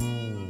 Mm.